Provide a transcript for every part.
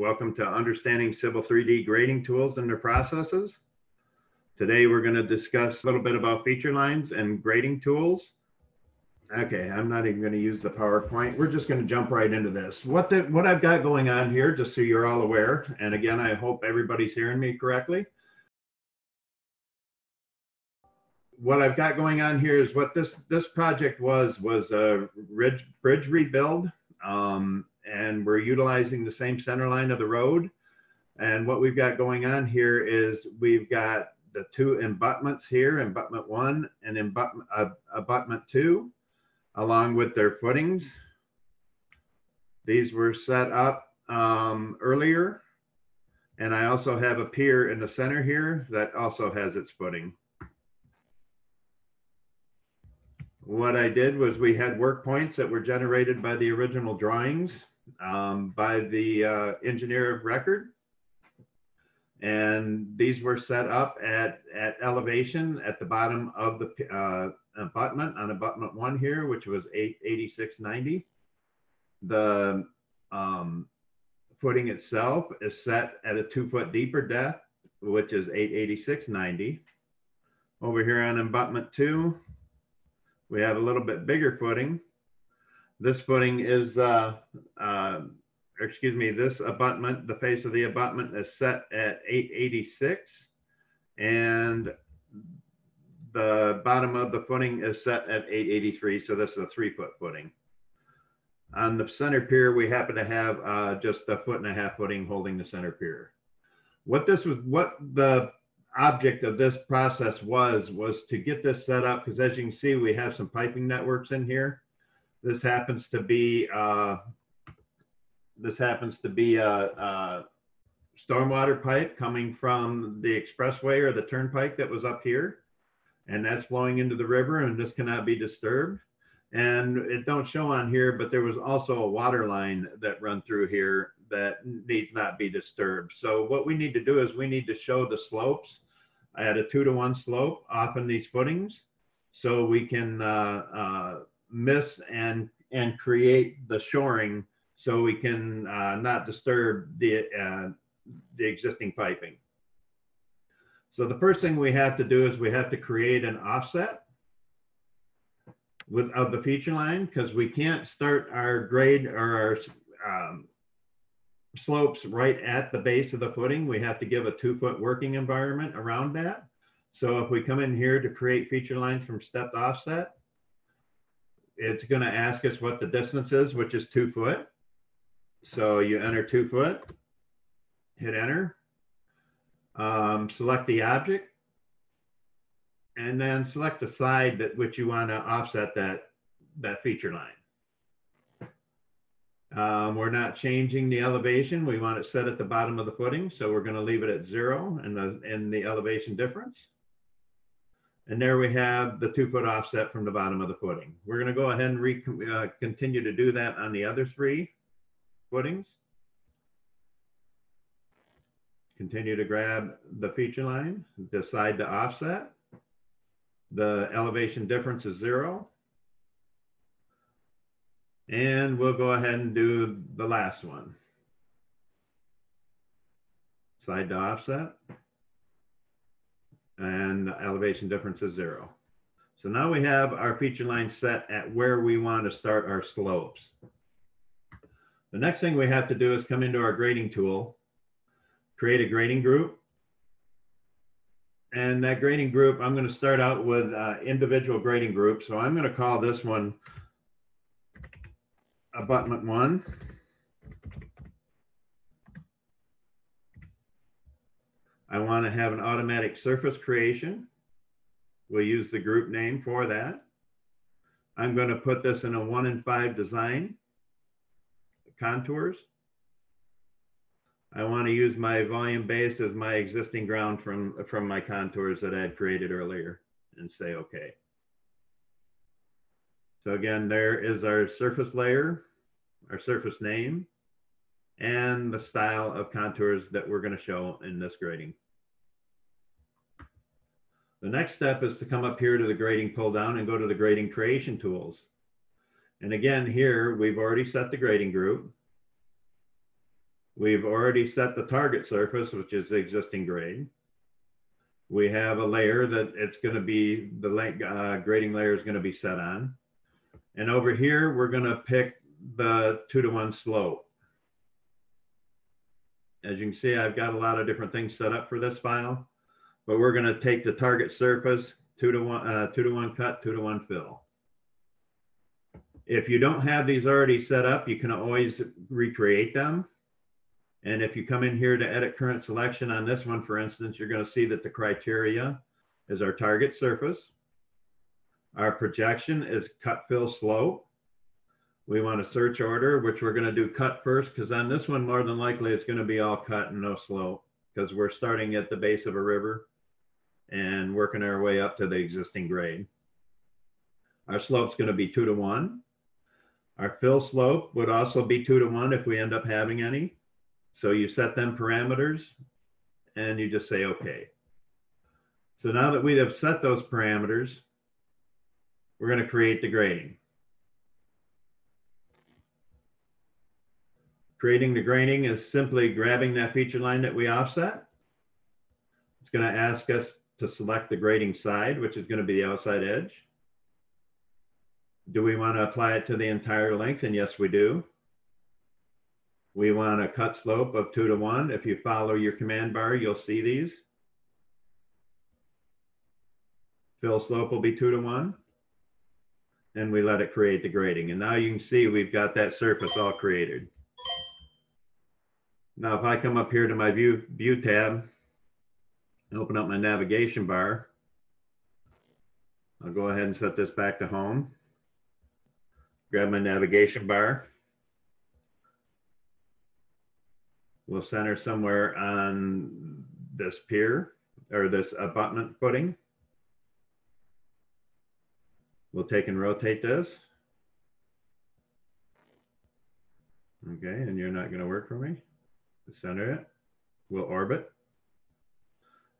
Welcome to Understanding Civil 3D Grading Tools and Their Processes. Today we're going to discuss a little bit about feature lines and grading tools. Okay, I'm not even going to use the PowerPoint. We're just going to jump right into this. What the, what I've got going on here, just so you're all aware, and again, I hope everybody's hearing me correctly. What I've got going on here is what this this project was was a bridge bridge rebuild. Um, and we're utilizing the same center line of the road. And what we've got going on here is we've got the two embutments here, embutment one and embutment, uh, abutment two, along with their footings. These were set up um, earlier. And I also have a pier in the center here that also has its footing. What I did was we had work points that were generated by the original drawings um, by the uh, engineer of record. And these were set up at, at elevation at the bottom of the uh, abutment on abutment one here, which was 88690. The um, footing itself is set at a two foot deeper depth, which is 88690. Over here on abutment two, we have a little bit bigger footing, this footing is, uh, uh, excuse me, this abutment, the face of the abutment is set at 886 and the bottom of the footing is set at 883. So this is a three foot footing. On the center pier, we happen to have uh, just a foot and a half footing holding the center pier. What this was, what the object of this process was, was to get this set up because as you can see, we have some piping networks in here. This happens to be uh, this happens to be a, a, stormwater pipe coming from the expressway or the turnpike that was up here, and that's flowing into the river, and this cannot be disturbed. And it don't show on here, but there was also a water line that run through here that needs not be disturbed. So what we need to do is we need to show the slopes at a two to one slope off in these footings so we can uh, uh, miss and and create the shoring so we can uh, not disturb the uh, the existing piping. So the first thing we have to do is we have to create an offset with of the feature line because we can't start our grade or our um, slopes right at the base of the footing. We have to give a two foot working environment around that. So if we come in here to create feature lines from stepped offset, it's going to ask us what the distance is, which is two foot. So you enter two foot, hit enter, um, select the object, and then select the side that which you want to offset that, that feature line. Um, we're not changing the elevation. We want it set at the bottom of the footing. So we're going to leave it at zero and the, the elevation difference. And there we have the two foot offset from the bottom of the footing. We're going to go ahead and re uh, continue to do that on the other three footings. Continue to grab the feature line, decide to offset. The elevation difference is zero. And we'll go ahead and do the last one. Side to offset and elevation difference is zero. So now we have our feature line set at where we want to start our slopes. The next thing we have to do is come into our grading tool, create a grading group. And that grading group, I'm going to start out with uh, individual grading groups. So I'm going to call this one abutment one. I want to have an automatic surface creation. We'll use the group name for that. I'm going to put this in a one in five design, contours. I want to use my volume base as my existing ground from, from my contours that I had created earlier and say, okay. So again, there is our surface layer, our surface name, and the style of contours that we're going to show in this grading. The next step is to come up here to the grading pull down and go to the grading creation tools. And again, here we've already set the grading group. We've already set the target surface, which is the existing grade. We have a layer that it's going to be, the uh, grading layer is going to be set on. And over here, we're going to pick the two to one slope. As you can see, I've got a lot of different things set up for this file, but we're going to take the target surface, two to one, uh, two to one cut, two to one fill. If you don't have these already set up, you can always recreate them. And if you come in here to edit current selection on this one, for instance, you're going to see that the criteria is our target surface. Our projection is cut fill slope. We want a search order, which we're going to do cut first, because on this one, more than likely, it's going to be all cut and no slope, because we're starting at the base of a river and working our way up to the existing grade. Our slope's going to be two to one. Our fill slope would also be two to one if we end up having any. So you set them parameters and you just say, okay. So now that we have set those parameters, we're going to create the grading. Creating the grading is simply grabbing that feature line that we offset. It's going to ask us to select the grading side, which is going to be the outside edge. Do we want to apply it to the entire length? And yes, we do. We want a cut slope of two to one. If you follow your command bar, you'll see these. Fill slope will be two to one. And we let it create the grading. And now you can see we've got that surface all created. Now, if I come up here to my view, view tab, and open up my navigation bar, I'll go ahead and set this back to home. Grab my navigation bar. We'll center somewhere on this pier or this abutment footing. We'll take and rotate this. Okay, and you're not gonna work for me. Center it, we'll orbit.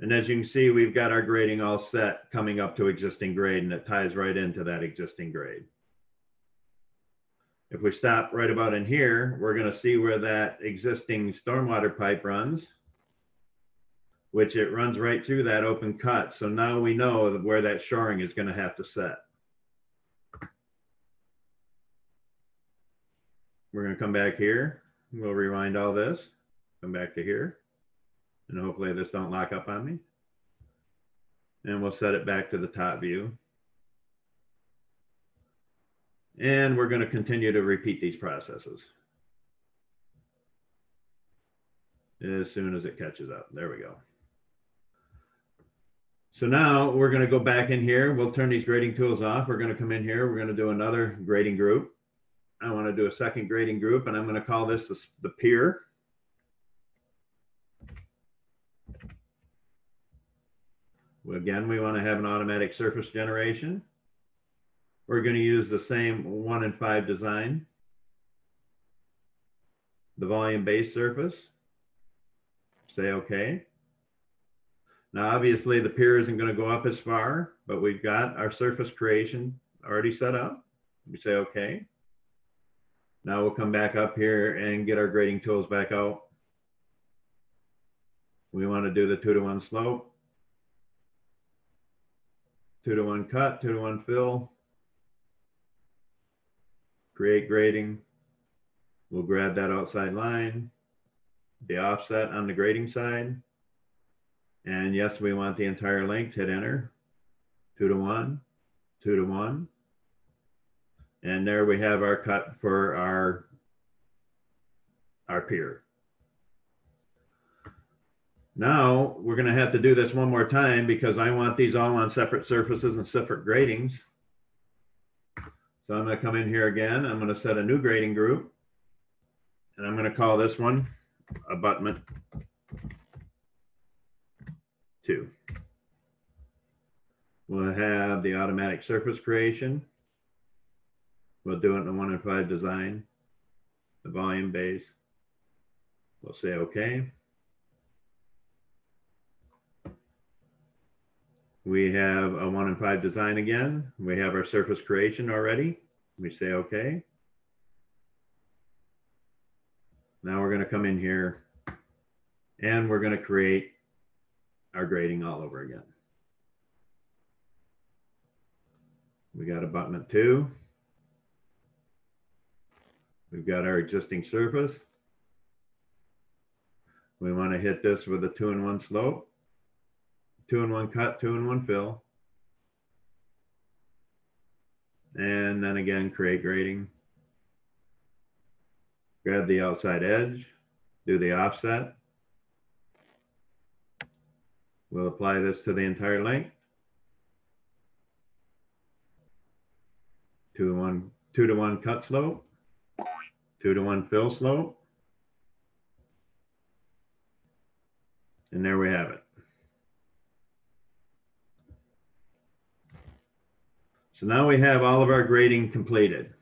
And as you can see, we've got our grading all set coming up to existing grade and it ties right into that existing grade. If we stop right about in here, we're gonna see where that existing stormwater pipe runs, which it runs right through that open cut. So now we know where that shoring is gonna have to set. We're gonna come back here. We'll rewind all this, come back to here. And hopefully this don't lock up on me. And we'll set it back to the top view. And we're going to continue to repeat these processes. As soon as it catches up. There we go. So now we're going to go back in here. We'll turn these grading tools off. We're going to come in here. We're going to do another grading group. I want to do a second grading group and I'm going to call this the, the pier. Again, we want to have an automatic surface generation. We're going to use the same one in five design. The volume base surface. Say okay. Now, obviously the pier isn't going to go up as far, but we've got our surface creation already set up. We say okay. Now we'll come back up here and get our grading tools back out. We want to do the two to one slope. Two to one cut, two to one fill create grading. We'll grab that outside line, the offset on the grading side. And yes, we want the entire length, hit enter, two to one, two to one. And there we have our cut for our, our pier. Now we're gonna have to do this one more time because I want these all on separate surfaces and separate gradings. So I'm going to come in here again. I'm going to set a new grading group. And I'm going to call this one abutment two. We'll have the automatic surface creation. We'll do it in the one and five design, the volume base. We'll say okay. We have a one in five design again. We have our surface creation already. We say okay. Now we're gonna come in here and we're gonna create our grading all over again. We got abutment two. We've got our existing surface. We want to hit this with a two and one slope, two and one cut, two and one fill. And then again, create grading. Grab the outside edge, do the offset. We'll apply this to the entire length. Two to one, two to one cut slope, two to one fill slope. And there we have it. So now we have all of our grading completed.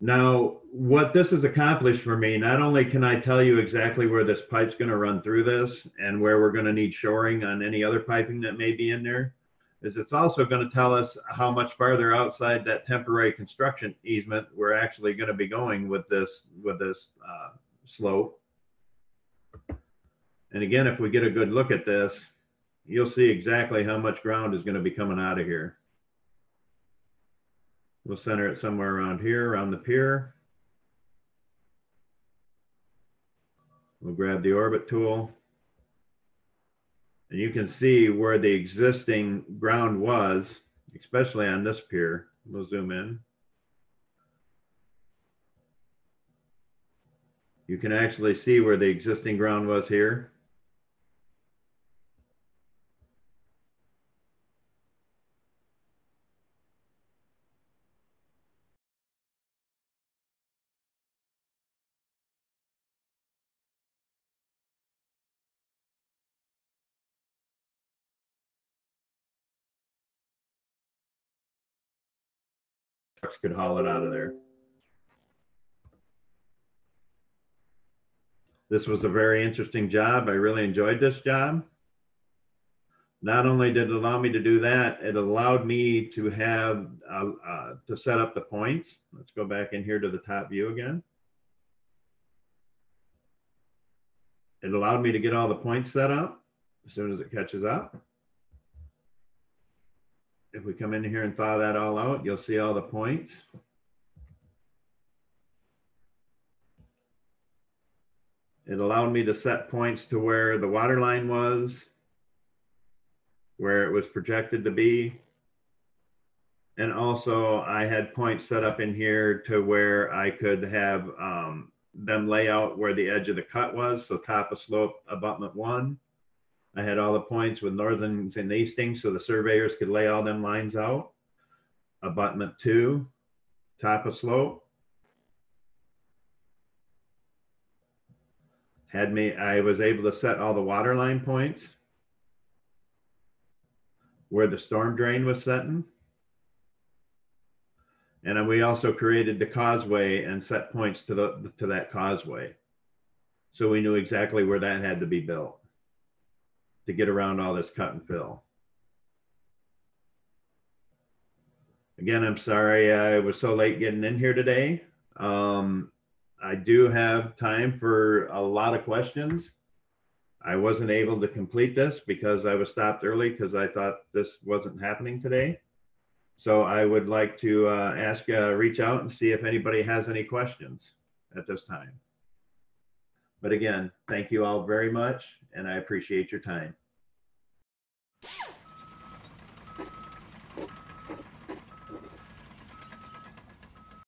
Now, what this has accomplished for me, not only can I tell you exactly where this pipe's gonna run through this and where we're gonna need shoring on any other piping that may be in there, is it's also gonna tell us how much farther outside that temporary construction easement we're actually gonna be going with this, with this uh, slope. And again, if we get a good look at this, you'll see exactly how much ground is gonna be coming out of here. We'll center it somewhere around here, around the pier. We'll grab the orbit tool. And you can see where the existing ground was, especially on this pier. We'll zoom in. You can actually see where the existing ground was here. Trucks could haul it out of there. This was a very interesting job. I really enjoyed this job. Not only did it allow me to do that, it allowed me to have, uh, uh, to set up the points. Let's go back in here to the top view again. It allowed me to get all the points set up as soon as it catches up if we come in here and thaw that all out, you'll see all the points. It allowed me to set points to where the water line was, where it was projected to be. And also I had points set up in here to where I could have um, them lay out where the edge of the cut was. So top of slope abutment one I had all the points with northings and eastings, so the surveyors could lay all them lines out. Abutment two, top of slope. Had me, I was able to set all the water line points where the storm drain was setting. And then we also created the causeway and set points to the to that causeway. So we knew exactly where that had to be built to get around all this cut and fill. Again, I'm sorry I was so late getting in here today. Um, I do have time for a lot of questions. I wasn't able to complete this because I was stopped early because I thought this wasn't happening today. So I would like to uh, ask, uh, reach out and see if anybody has any questions at this time. But again, thank you all very much and I appreciate your time you